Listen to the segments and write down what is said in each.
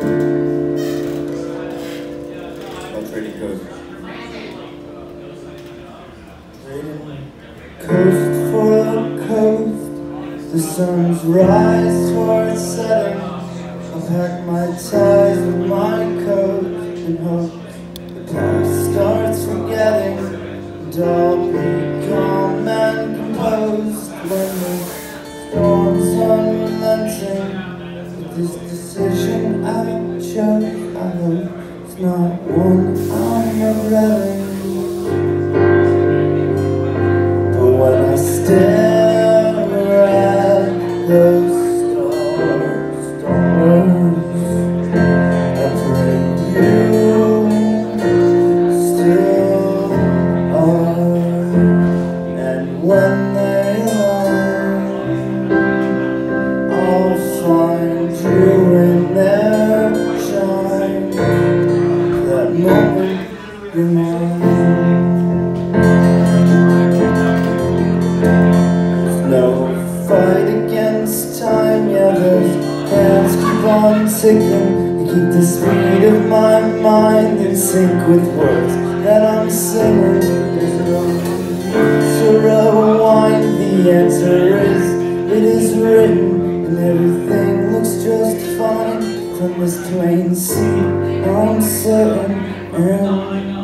No trading code. Coast for a coast, the sun's rise towards setting. I'll pack my ties with my coat and hope the past starts forgetting. And I'll be calm and composed when the Hope it's not one I'm regretting. But when I stare There's no fight against time, yeah, those hands keep on ticking. They keep the speed of my mind in sync with words that I'm singing. To rewind, the answer is, it is written, and everything looks just fine from this plane seat. I'm certain, and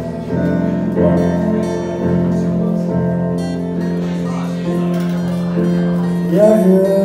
Never.